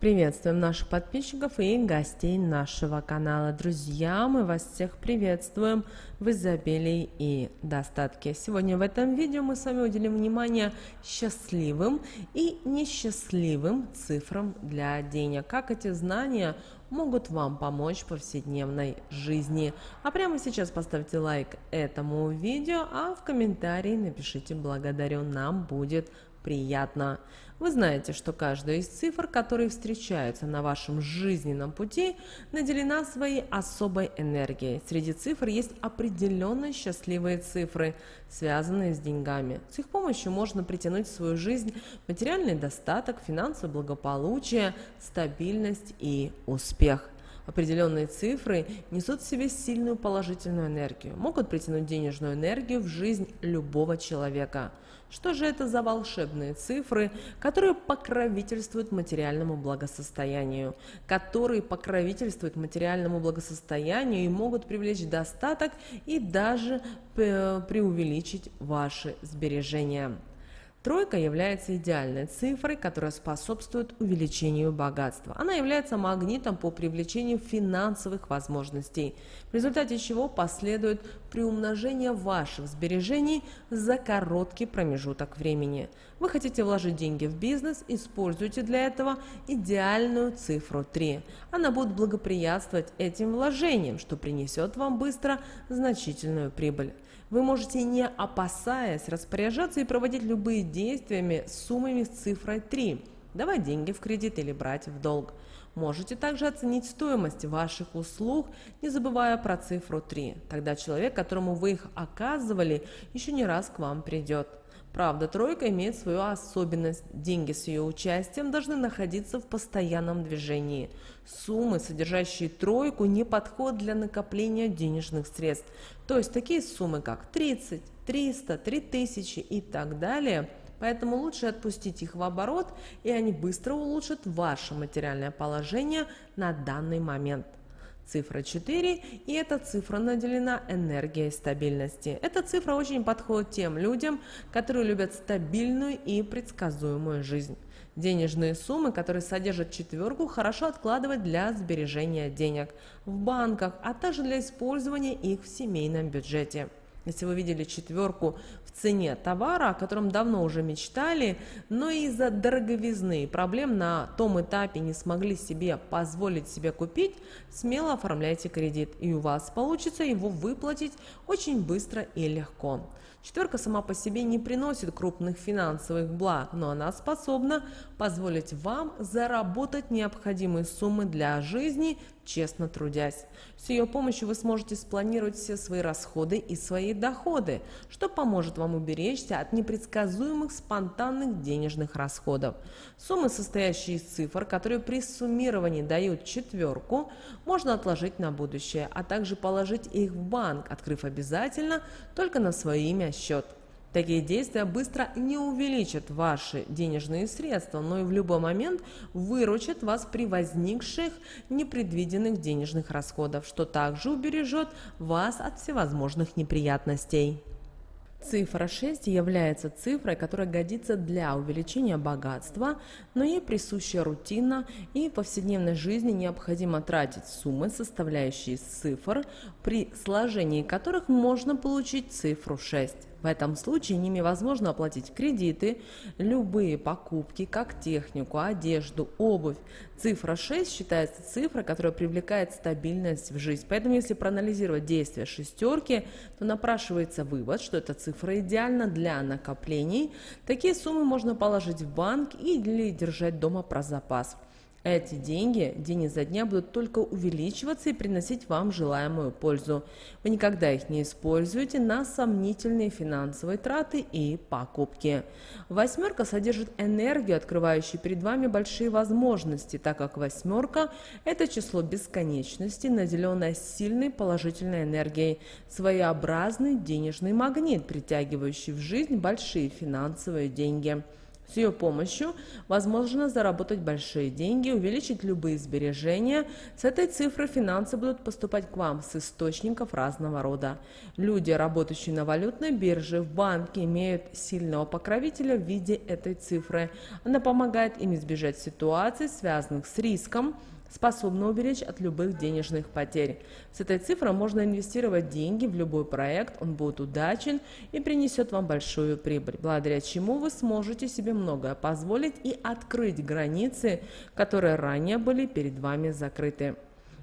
Приветствуем наших подписчиков и гостей нашего канала. Друзья, мы вас всех приветствуем в изобилии и достатке. Сегодня в этом видео мы с вами уделим внимание счастливым и несчастливым цифрам для денег. Как эти знания могут вам помочь в повседневной жизни. А прямо сейчас поставьте лайк этому видео, а в комментарии напишите «Благодарю», нам будет приятно. Вы знаете, что каждая из цифр, которые встречаются на вашем жизненном пути, наделена своей особой энергией. Среди цифр есть определенные счастливые цифры, связанные с деньгами. С их помощью можно притянуть в свою жизнь материальный достаток, финансовое благополучие, стабильность и успех. Определенные цифры несут в себе сильную положительную энергию, могут притянуть денежную энергию в жизнь любого человека. Что же это за волшебные цифры, которые покровительствуют материальному благосостоянию, которые покровительствуют материальному благосостоянию и могут привлечь достаток и даже э, преувеличить ваши сбережения? Тройка является идеальной цифрой, которая способствует увеличению богатства. Она является магнитом по привлечению финансовых возможностей, в результате чего последует приумножение ваших сбережений за короткий промежуток времени. Вы хотите вложить деньги в бизнес, используйте для этого идеальную цифру 3. Она будет благоприятствовать этим вложениям, что принесет вам быстро значительную прибыль. Вы можете, не опасаясь, распоряжаться и проводить любые действия с суммами с цифрой 3, давать деньги в кредит или брать в долг. Можете также оценить стоимость ваших услуг, не забывая про цифру 3. Тогда человек, которому вы их оказывали, еще не раз к вам придет. Правда, тройка имеет свою особенность. Деньги с ее участием должны находиться в постоянном движении. Суммы, содержащие тройку, не подходят для накопления денежных средств. То есть такие суммы, как 30, 300, 3000 и так далее – Поэтому лучше отпустить их в оборот, и они быстро улучшат ваше материальное положение на данный момент цифра 4, и эта цифра наделена энергией стабильности. Эта цифра очень подходит тем людям, которые любят стабильную и предсказуемую жизнь. Денежные суммы, которые содержат четверку, хорошо откладывать для сбережения денег в банках, а также для использования их в семейном бюджете. Если вы видели четверку в цене товара, о котором давно уже мечтали, но из-за дороговизны и проблем на том этапе не смогли себе позволить себе купить, смело оформляйте кредит, и у вас получится его выплатить очень быстро и легко. Четверка сама по себе не приносит крупных финансовых благ, но она способна позволить вам заработать необходимые суммы для жизни, честно трудясь. С ее помощью вы сможете спланировать все свои расходы и свои доходы, что поможет вам уберечься от непредсказуемых спонтанных денежных расходов. Суммы, состоящие из цифр, которые при суммировании дают четверку, можно отложить на будущее, а также положить их в банк, открыв обязательно только на свое имя счет. Такие действия быстро не увеличат ваши денежные средства, но и в любой момент выручат вас при возникших непредвиденных денежных расходов, что также убережет вас от всевозможных неприятностей. Цифра 6 является цифрой, которая годится для увеличения богатства, но ей присуща рутина и в повседневной жизни необходимо тратить суммы, составляющие цифр, при сложении которых можно получить цифру 6. В этом случае ними возможно оплатить кредиты, любые покупки, как технику, одежду, обувь. Цифра 6 считается цифрой, которая привлекает стабильность в жизнь. Поэтому если проанализировать действия шестерки, то напрашивается вывод, что эта цифра идеальна для накоплений. Такие суммы можно положить в банк или держать дома про запас. Эти деньги день изо дня будут только увеличиваться и приносить вам желаемую пользу. Вы никогда их не используете на сомнительные финансовые траты и покупки. Восьмерка содержит энергию, открывающую перед вами большие возможности, так как восьмерка – это число бесконечности, наделенное сильной положительной энергией, своеобразный денежный магнит, притягивающий в жизнь большие финансовые деньги. С ее помощью возможно заработать большие деньги, увеличить любые сбережения. С этой цифры финансы будут поступать к вам с источников разного рода. Люди, работающие на валютной бирже, в банке, имеют сильного покровителя в виде этой цифры. Она помогает им избежать ситуаций, связанных с риском, способна уберечь от любых денежных потерь. С этой цифрой можно инвестировать деньги в любой проект, он будет удачен и принесет вам большую прибыль, благодаря чему вы сможете себе многое позволить и открыть границы, которые ранее были перед вами закрыты.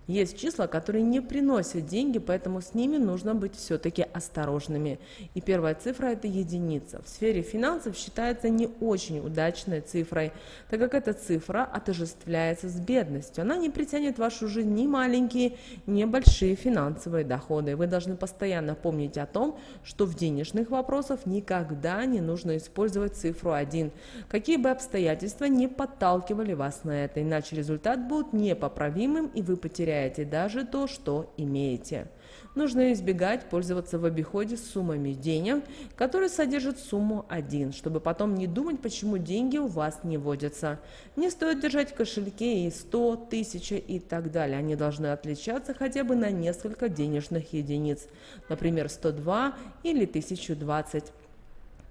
Есть числа, которые не приносят деньги, поэтому с ними нужно быть все-таки осторожными. И первая цифра – это единица. В сфере финансов считается не очень удачной цифрой, так как эта цифра отождествляется с бедностью. Она не притянет в вашу жизнь ни маленькие, ни большие финансовые доходы. Вы должны постоянно помнить о том, что в денежных вопросах никогда не нужно использовать цифру 1. Какие бы обстоятельства не подталкивали вас на это, иначе результат будет непоправимым и вы потеряете теряете даже то, что имеете. Нужно избегать пользоваться в обиходе суммами денег, которые содержат сумму 1, чтобы потом не думать, почему деньги у вас не водятся. Не стоит держать в кошельке и 100, 1000 и так далее. Они должны отличаться хотя бы на несколько денежных единиц, например, 102 или 1020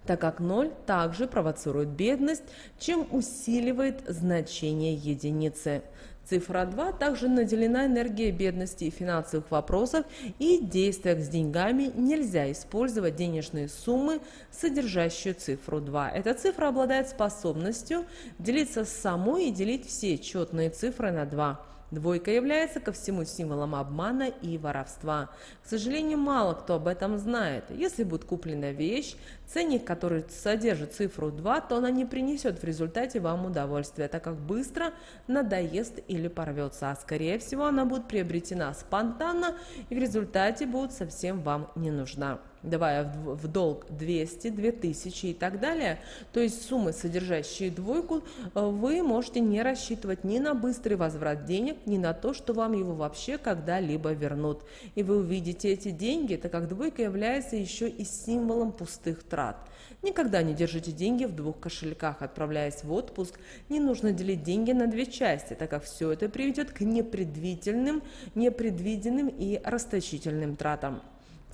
так как 0 также провоцирует бедность, чем усиливает значение единицы. Цифра 2 также наделена энергией бедности и финансовых вопросов, и действиях с деньгами нельзя использовать денежные суммы, содержащие цифру 2. Эта цифра обладает способностью делиться с самой и делить все четные цифры на 2. Двойка является ко всему символом обмана и воровства. К сожалению, мало кто об этом знает. Если будет куплена вещь, ценник, который содержит цифру 2, то она не принесет в результате вам удовольствия, так как быстро надоест или порвется, а скорее всего она будет приобретена спонтанно и в результате будет совсем вам не нужна давая в долг 200, 2000 и так далее, то есть суммы, содержащие двойку, э, вы можете не рассчитывать ни на быстрый возврат денег, ни на то, что вам его вообще когда-либо вернут. И вы увидите эти деньги, так как двойка является еще и символом пустых трат. Никогда не держите деньги в двух кошельках. Отправляясь в отпуск, не нужно делить деньги на две части, так как все это приведет к непредвиденным, непредвиденным и расточительным тратам.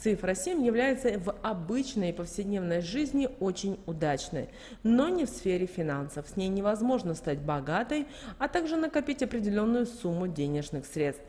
Цифра 7 является в обычной повседневной жизни очень удачной, но не в сфере финансов. С ней невозможно стать богатой, а также накопить определенную сумму денежных средств.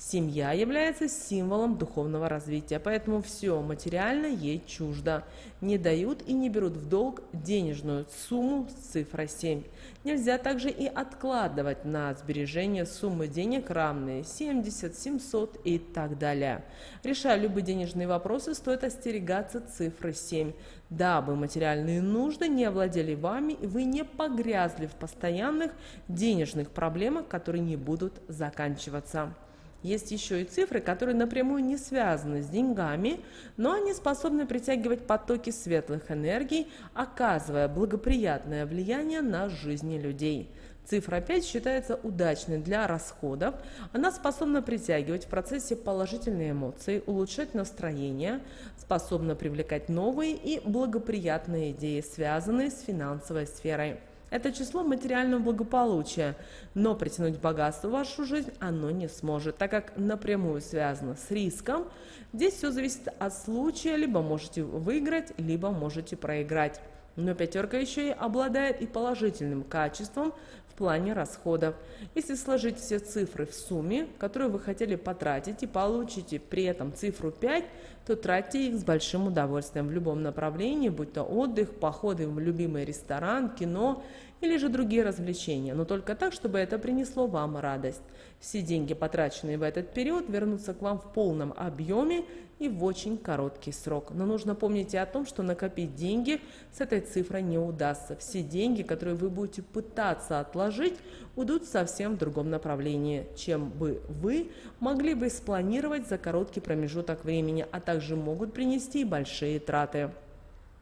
Семья является символом духовного развития, поэтому все материальное ей чуждо. Не дают и не берут в долг денежную сумму с цифрой 7. Нельзя также и откладывать на сбережение суммы денег равные 70, 700 и так далее. Решая любые денежные вопросы, стоит остерегаться цифры 7, дабы материальные нужды не овладели вами и вы не погрязли в постоянных денежных проблемах, которые не будут заканчиваться. Есть еще и цифры, которые напрямую не связаны с деньгами, но они способны притягивать потоки светлых энергий, оказывая благоприятное влияние на жизни людей. Цифра 5 считается удачной для расходов. Она способна притягивать в процессе положительные эмоции, улучшать настроение, способна привлекать новые и благоприятные идеи, связанные с финансовой сферой. Это число материального благополучия, но притянуть богатство в вашу жизнь оно не сможет, так как напрямую связано с риском. Здесь все зависит от случая, либо можете выиграть, либо можете проиграть. Но пятерка еще и обладает и положительным качеством в плане расходов. Если сложить все цифры в сумме, которую вы хотели потратить, и получите при этом цифру 5, то тратьте их с большим удовольствием в любом направлении, будь то отдых, походы в любимый ресторан, кино или же другие развлечения, но только так, чтобы это принесло вам радость. Все деньги, потраченные в этот период, вернутся к вам в полном объеме и в очень короткий срок. Но нужно помнить и о том, что накопить деньги с этой цифрой не удастся. Все деньги, которые вы будете пытаться отложить, уйдут совсем в другом направлении, чем бы вы могли бы спланировать за короткий промежуток времени, а также могут принести большие траты.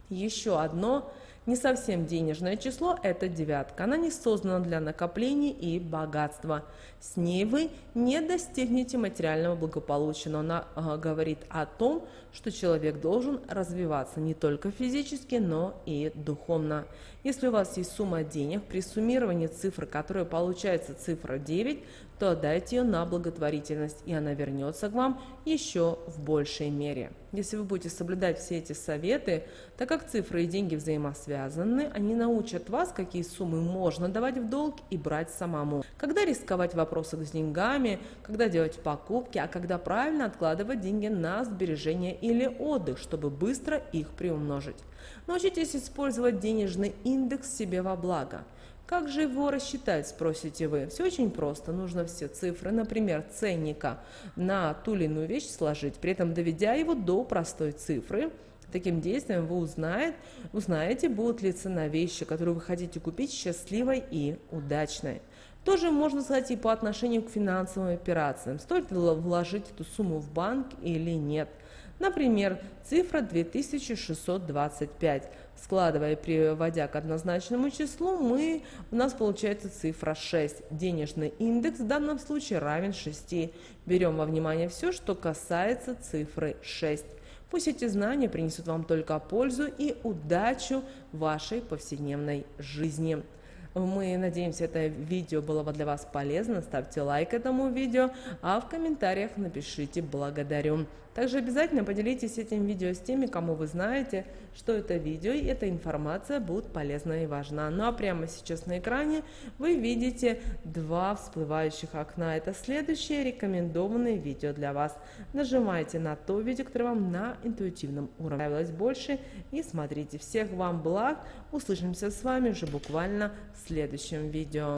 Еще одно Не совсем денежное число – это девятка. Она не создана для накопления и богатства. С ней вы не достигнете материального благополучия, но она э, говорит о том, что человек должен развиваться не только физически, но и духовно. Если у вас есть сумма денег, при суммировании цифр, которая получается цифра 9, то отдайте ее на благотворительность, и она вернется к вам еще в большей мере. Если вы будете соблюдать все эти советы, так как цифры и деньги взаимосвязаны, они научат вас, какие суммы можно давать в долг и брать самому. Когда рисковать в вопросах с деньгами, когда делать покупки, а когда правильно откладывать деньги на сбережения или отдых, чтобы быстро их приумножить. Научитесь использовать денежный индекс себе во благо – как же его рассчитать, спросите вы? Все очень просто. Нужно все цифры, например, ценника на ту или иную вещь сложить, при этом доведя его до простой цифры. Таким действием вы узнает, узнаете, будут ли цена вещи, которую вы хотите купить, счастливой и удачной. Тоже можно сказать и по отношению к финансовым операциям. Стоит ли вложить эту сумму в банк или нет. Например, цифра 2625. Складывая и приводя к однозначному числу, мы, у нас получается цифра 6. Денежный индекс в данном случае равен 6. Берем во внимание все, что касается цифры 6. Пусть эти знания принесут вам только пользу и удачу вашей повседневной жизни. Мы надеемся, это видео было бы для вас полезно. Ставьте лайк этому видео, а в комментариях напишите «благодарю». Также обязательно поделитесь этим видео с теми, кому вы знаете, что это видео и эта информация будет полезна и важна. Ну а прямо сейчас на экране вы видите два всплывающих окна. Это следующее рекомендованное видео для вас. Нажимайте на то видео, которое вам на интуитивном уровне нравилось больше и смотрите. Всех вам благ. Услышимся с вами уже буквально в следующем видео.